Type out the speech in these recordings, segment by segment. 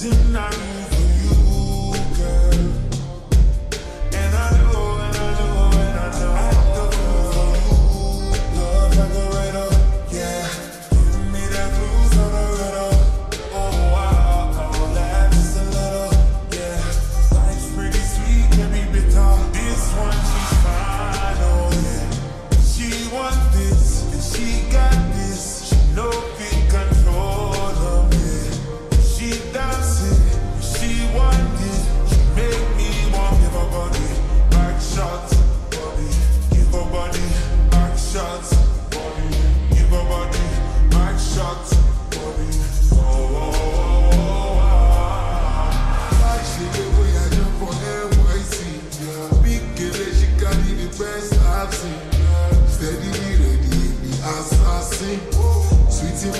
Tonight.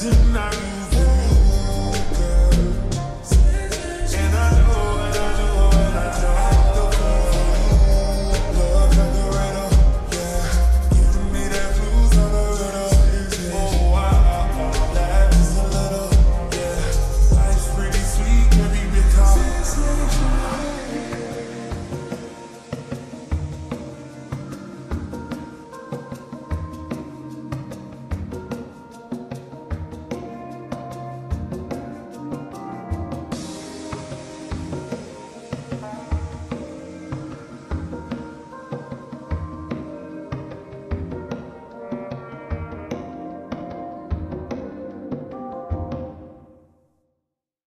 tonight.